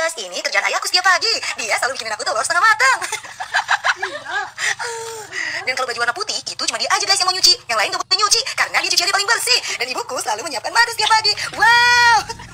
guys, ini kerjaan ayahku setiap pagi. Dia selalu bikinin aku telur setengah matang. Dan kalau baju warna putih, itu cuma dia aja guys yang mau nyuci. Yang lain gak boleh nyuci, karena dia cuciannya paling bersih. Dan ibuku selalu menyiapkan madu setiap pagi. Wow!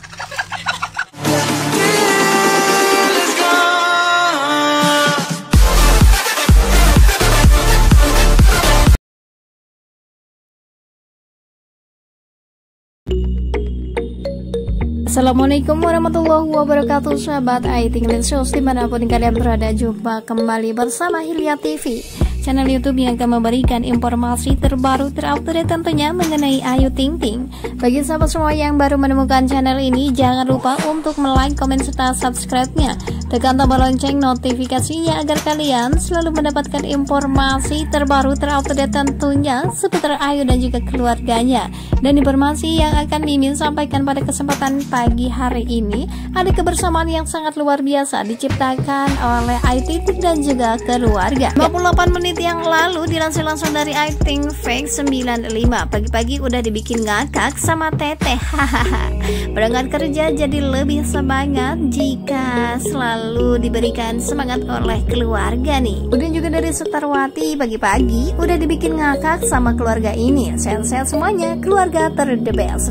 Assalamualaikum warahmatullahi wabarakatuh Sahabat IT Shows Di mana pun kalian berada Jumpa kembali bersama Hilya TV channel YouTube yang akan memberikan informasi terbaru terupdate tentunya mengenai Ayu Ting Ting. Bagi sahabat semua yang baru menemukan channel ini, jangan lupa untuk like, komen, serta subscribe-nya. Tekan tombol lonceng notifikasinya agar kalian selalu mendapatkan informasi terbaru terupdate tentunya seputar Ayu dan juga keluarganya. Dan informasi yang akan Mimin sampaikan pada kesempatan pagi hari ini ada kebersamaan yang sangat luar biasa diciptakan oleh Ting dan juga keluarga. 58 menit yang lalu dilansir langsung dari I Think Fake 95 Pagi-pagi udah dibikin ngakak sama teteh Berangkat kerja jadi lebih semangat Jika selalu diberikan semangat oleh keluarga nih. Kemudian juga dari Sutarwati Pagi-pagi udah dibikin ngakak sama keluarga ini. Sehat-sehat semuanya Keluarga ter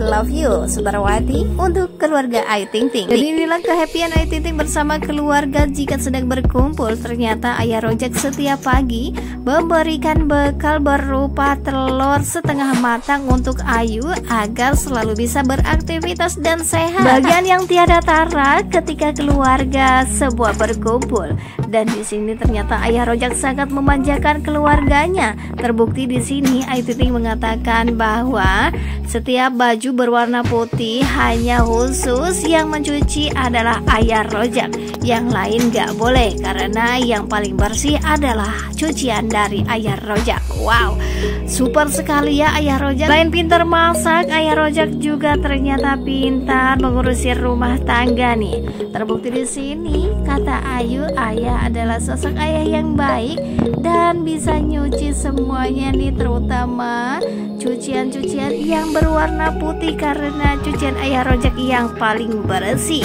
Love you Sutarwati Untuk keluarga I Ting Ting. Jadi inilah kehappian I Ting Ting bersama keluarga Jika sedang berkumpul. Ternyata ayah rojak setiap pagi memberikan bekal berupa telur setengah matang untuk Ayu agar selalu bisa beraktivitas dan sehat. Bagian yang tiada tara ketika keluarga sebuah berkumpul dan di sini ternyata ayah Rojak sangat memanjakan keluarganya. Terbukti di sini Ayu Ting mengatakan bahwa setiap baju berwarna putih hanya khusus yang mencuci adalah ayah Rojak. Yang lain gak boleh karena yang paling bersih adalah cucian dari ayah Rojak. Wow, super sekali ya ayah Rojak. Lain pintar masak, ayah Rojak juga ternyata pintar mengurusi rumah tangga nih. Terbukti di sini kata Ayu, ayah adalah sosok ayah yang baik dan bisa nyuci semuanya nih terutama cucian-cucian yang berwarna putih karena cucian ayah rojak yang paling bersih.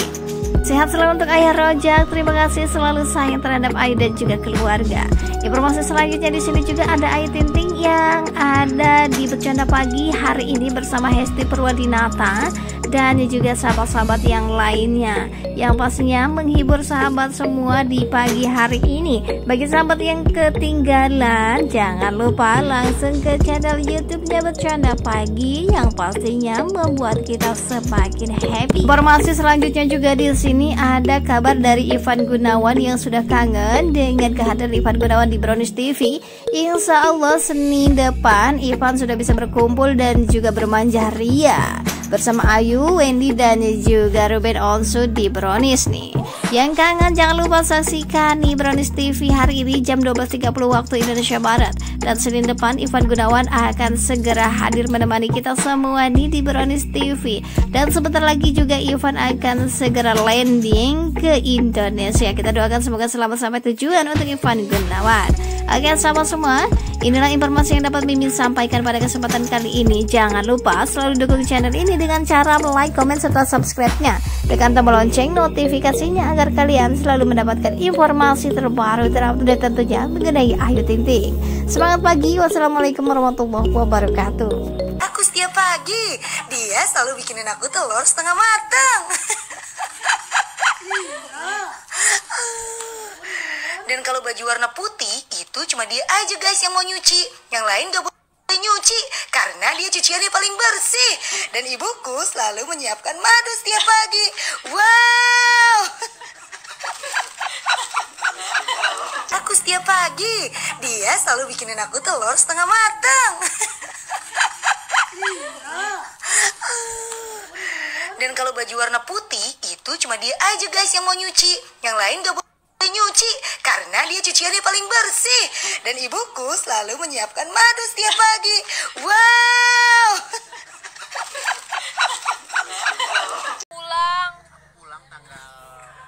Sehat selalu untuk Ayah Rojak. Terima kasih selalu sayang terhadap Ayu dan juga keluarga. Informasi selanjutnya di sini juga ada Ayu Tinting yang ada di bercanda pagi hari ini bersama Hesti Purwadinata dan juga sahabat-sahabat yang lainnya yang pastinya menghibur sahabat semua di pagi hari ini. Bagi sahabat yang ketinggalan, jangan lupa langsung ke channel YouTube-nya bercanda pagi yang pastinya membuat kita semakin happy. Informasi selanjutnya juga di sini ini ada kabar dari Ivan Gunawan yang sudah kangen dengan kehadiran Ivan Gunawan di Brownies TV. Insya Allah Senin depan Ivan sudah bisa berkumpul dan juga bermanja ria bersama Ayu, Wendy dan juga Ruben Onsu di Brownies nih. Yang kangen jangan lupa saksikan nih Brownies TV hari ini jam 12.30 waktu Indonesia Barat. Dan Senin depan Ivan Gunawan akan segera hadir menemani kita semua nih di Brownies TV. Dan sebentar lagi juga Ivan akan segera landing ke Indonesia. Kita doakan semoga selamat sampai tujuan untuk Ivan Gunawan. Oke sahabat semua, inilah informasi yang dapat Mimin sampaikan pada kesempatan kali ini. Jangan lupa selalu dukung channel ini dengan cara like, komen, serta subscribe-nya. Tekan tombol lonceng notifikasinya agar kalian selalu mendapatkan informasi terbaru terupdate tentunya mengenai Ayu Ting Ting. Semangat pagi, wassalamualaikum warahmatullahi wabarakatuh. Aku setiap pagi, dia selalu bikinin aku telur setengah matang. Dan kalau baju warna putih, itu cuma dia aja guys yang mau nyuci. Yang lain gak boleh nyuci, karena dia cuciannya paling bersih. Dan ibuku selalu menyiapkan madu setiap pagi. Wow! Aku setiap pagi, dia selalu bikinin aku telur setengah matang. Dan kalau baju warna putih, itu cuma dia aja guys yang mau nyuci. Yang lain gak boleh nyuci karena dia cuciannya paling bersih. Dan ibuku selalu menyiapkan madu setiap pagi. Wow! Pulang. Pulang tanggal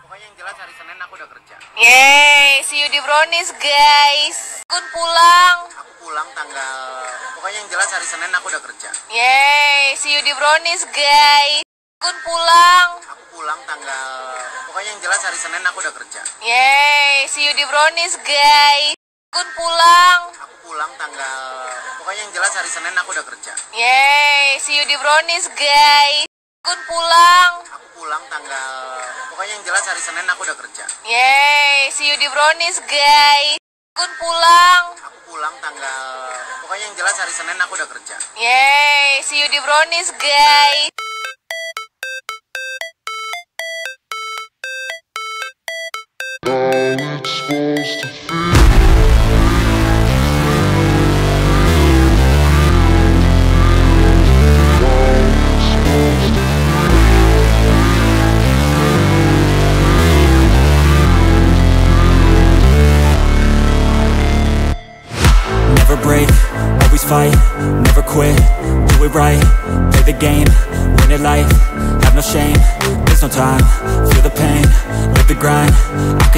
pokoknya yang jelas hari Senin aku udah kerja. Yeay see you di brownies guys. Kun pulang. Aku pulang tanggal pokoknya yang jelas hari Senin aku udah kerja. Yeay see you di brownies guys kun pulang aku pulang tanggal pokoknya yang jelas hari Senin aku udah kerja Yeay, see you di brownies guys. Gun pulang. aku pulang tanggal pokoknya yang jelas hari Senin aku udah kerja Yeay, see you di brownies guys. Gun pulang. aku pulang tanggal pokoknya yang jelas hari Senin aku udah kerja Yeay, see you di brownies guys. Gun pulang. aku pulang tanggal pokoknya yang jelas hari Senin aku udah kerja Yeay, see you di brownies guys. Never break, always fight, never quit, do it right, play the game, win it life, have no shame, there's no time, feel the pain, live the grind,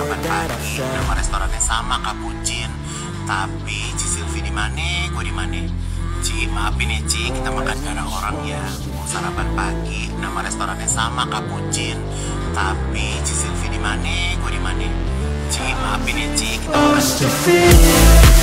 sarapan pagi nama restorannya sama Kapucin tapi Ci Silvi di mana? Gue di mana? Ci maafin ya Ci. Kita makan gara orang ya. Mau sarapan pagi. Nama restorannya sama Kapucin tapi Ci Silvi di mana? Gue di mana? Ci maafin ya Ci. Kita makan supposed